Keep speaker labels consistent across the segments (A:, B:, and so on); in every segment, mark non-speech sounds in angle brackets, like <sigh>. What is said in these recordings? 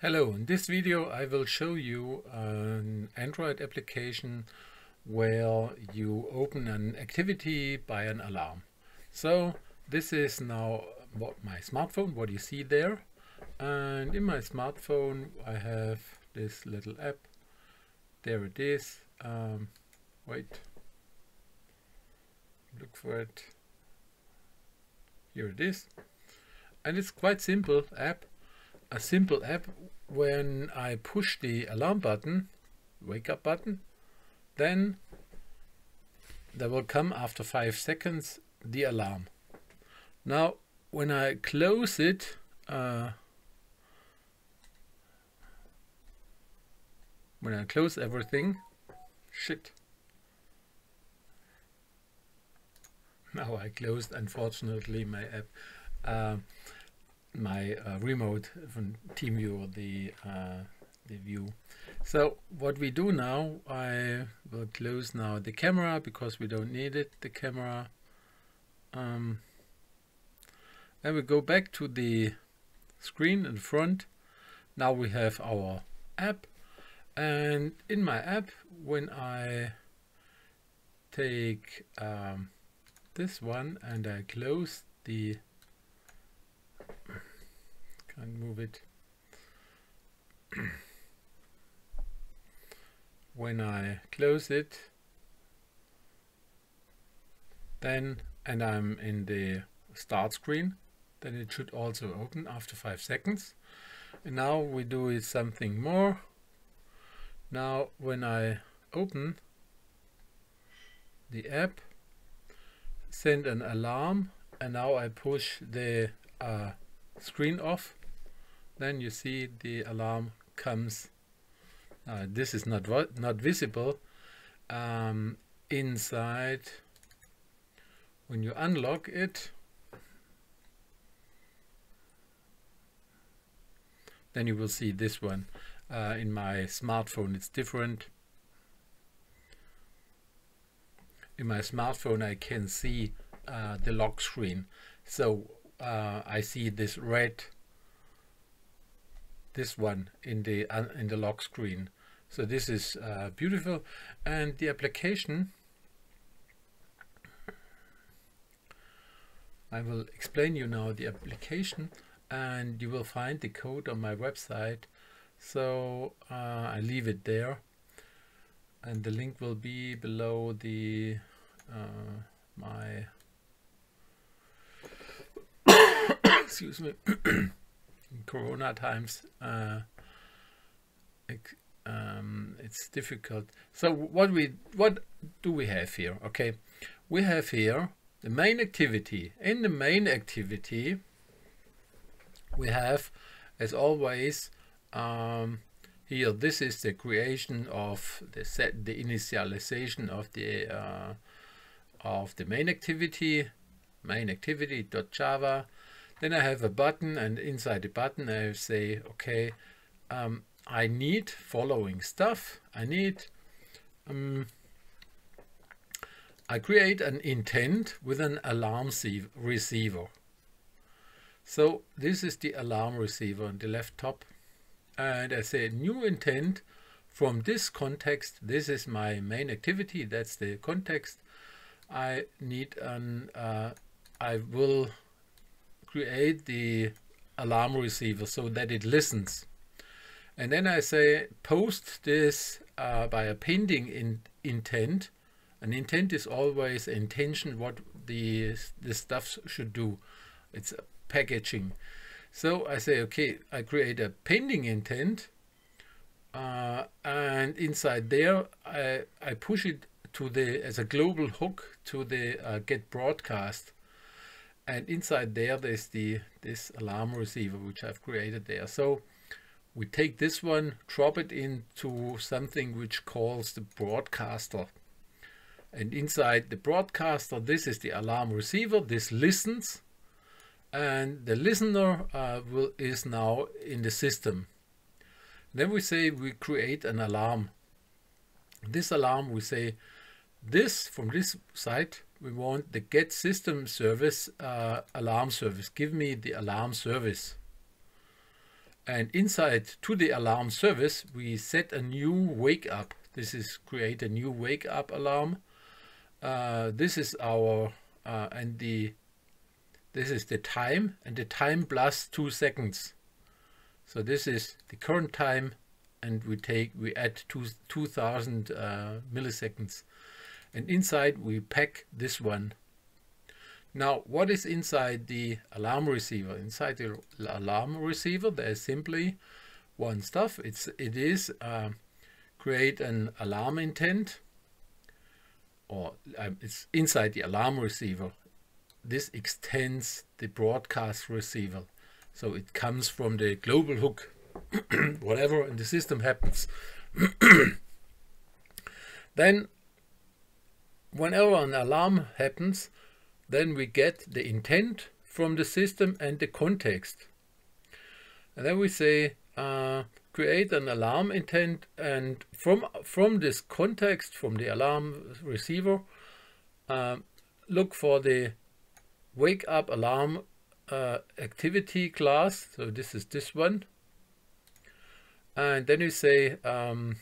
A: Hello, in this video I will show you an Android application where you open an activity by an alarm. So this is now what my smartphone, what you see there. And in my smartphone I have this little app. There it is. Um, wait. Look for it. Here it is. And it's quite simple app a simple app when I push the alarm button, wake up button, then there will come after five seconds the alarm. Now when I close it, uh, when I close everything, shit. Now I closed unfortunately my app. Uh, my uh, remote from TeamViewer the uh, the view. So what we do now, I will close now the camera because we don't need it, the camera. Um, and we go back to the screen in front. Now we have our app and in my app when I take um, this one and I close the and move it. <clears throat> When I close it then and I'm in the start screen then it should also open after five seconds. And now we do it something more. Now when I open the app send an alarm and now I push the uh, screen off then you see the alarm comes. Uh, this is not not visible um, inside. When you unlock it then you will see this one. Uh, in my smartphone it's different. In my smartphone I can see uh, the lock screen. So uh, I see this red this one in the uh, in the lock screen. So this is uh, beautiful. And the application I will explain you now the application and you will find the code on my website. So uh, I leave it there. And the link will be below the uh, my <coughs> excuse me <coughs> corona times uh, um, it's difficult. So what we what do we have here? Okay. We have here the main activity. In the main activity we have as always um, here this is the creation of the set the initialization of the uh, of the main activity main activity.java then I have a button and inside the button I say, okay, um, I need following stuff. I need, um, I create an intent with an alarm receiver. So this is the alarm receiver on the left top. And I say new intent from this context. This is my main activity. That's the context. I need an, uh, I will create the alarm receiver so that it listens. And then I say post this uh, by a pending in intent. An intent is always intention what the, the stuff should do. It's packaging. So I say, okay, I create a pending intent uh, and inside there I, I push it to the as a global hook to the uh, get broadcast and inside there there's the this alarm receiver which I've created there. So we take this one drop it into something which calls the broadcaster. And inside the broadcaster this is the alarm receiver. This listens. And the listener uh, will is now in the system. Then we say we create an alarm. This alarm we say this from this side we want the get system service uh, alarm service. Give me the alarm service. and inside to the alarm service we set a new wake up this is create a new wake up alarm uh, this is our uh, and the this is the time and the time plus two seconds so this is the current time and we take we add two, 2000 uh, milliseconds and inside we pack this one. Now what is inside the alarm receiver? Inside the alarm receiver there is simply one stuff. It's it is uh, create an alarm intent or um, it's inside the alarm receiver. This extends the broadcast receiver. So it comes from the global hook <clears throat> whatever in the system happens. <clears throat> Then whenever an alarm happens then we get the intent from the system and the context. And then we say uh, create an alarm intent and from from this context from the alarm receiver uh, look for the wake up alarm uh, activity class. So this is this one. And then you say um,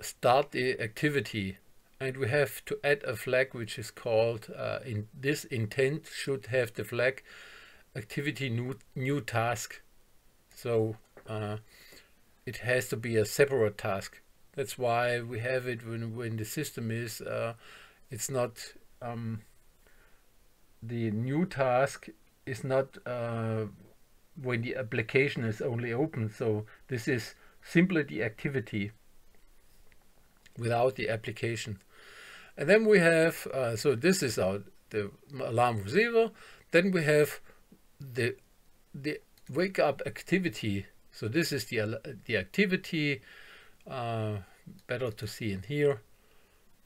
A: start the activity and we have to add a flag which is called uh, in this intent should have the flag activity new new task so uh, it has to be a separate task that's why we have it when when the system is uh, it's not um, the new task is not uh, when the application is only open. So this is simply the activity without the application. And then we have, uh, so this is our the alarm receiver. Then we have the the wake up activity. So this is the the activity. Uh, better to see in here.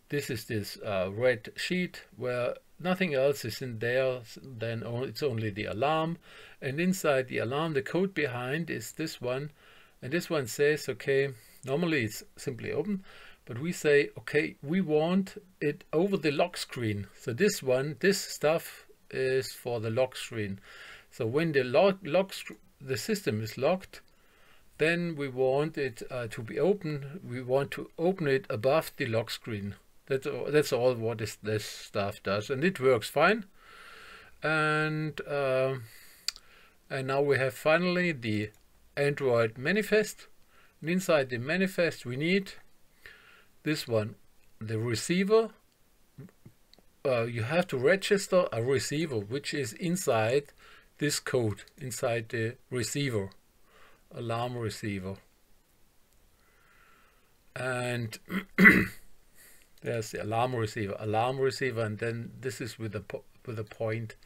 A: This is this uh, red sheet where nothing else is in there then it's only the alarm and inside the alarm the code behind is this one and this one says okay normally it's simply open but we say okay we want it over the lock screen so this one this stuff is for the lock screen so when the lock, the system is locked then we want it uh, to be open we want to open it above the lock screen that's all, that's all what this, this stuff does, and it works fine. And uh, and now we have finally the Android manifest. And inside the manifest, we need this one, the receiver. Uh, you have to register a receiver, which is inside this code, inside the receiver, alarm receiver. And <clears throat> there's the alarm receiver alarm receiver and then this is with a with a point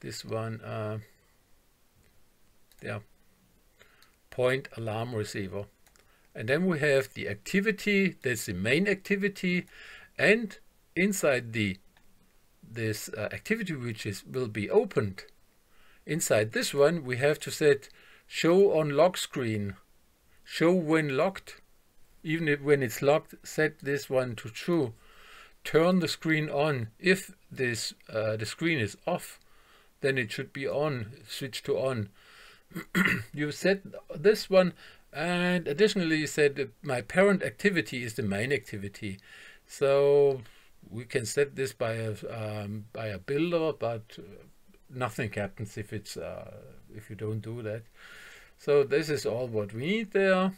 A: this one uh, yeah point alarm receiver and then we have the activity that's the main activity and inside the this uh, activity which is will be opened inside this one we have to set show on lock screen show when locked even if when it's locked, set this one to true. Turn the screen on. If this uh, the screen is off, then it should be on, switch to on. <clears throat> you set this one and additionally you said that my parent activity is the main activity. So we can set this by a um, by a builder, but nothing happens if it's uh, if you don't do that. So this is all what we need there.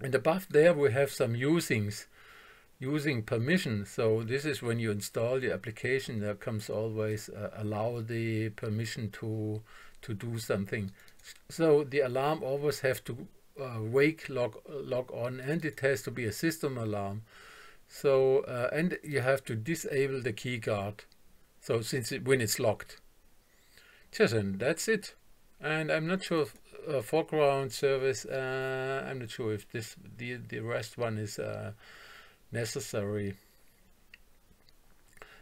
A: And above there we have some usings, using permission. So this is when you install the application, there comes always uh, allow the permission to to do something. So the alarm always have to uh, wake, log, log on, and it has to be a system alarm. So uh, and you have to disable the key guard. So since it, when it's locked. Just and that's it. And I'm not sure uh, foreground service. Uh, I'm not sure if this the the rest one is uh, necessary.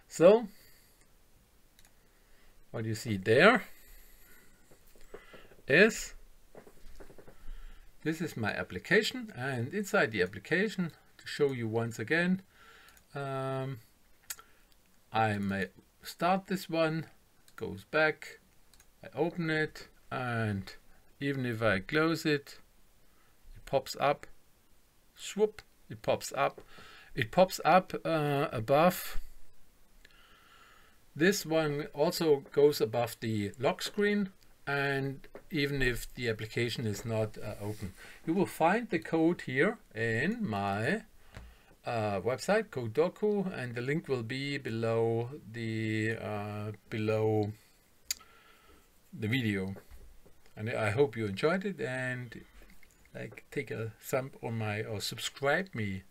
A: So what do you see there is this is my application and inside the application to show you once again um, I may start this one goes back I open it and even if I close it it pops up. Swoop it pops up. It pops up uh, above. This one also goes above the lock screen and even if the application is not uh, open. You will find the code here in my uh, website CodeDocu and the link will be below the uh, below the video and I hope you enjoyed it and like take a thumb on my or subscribe me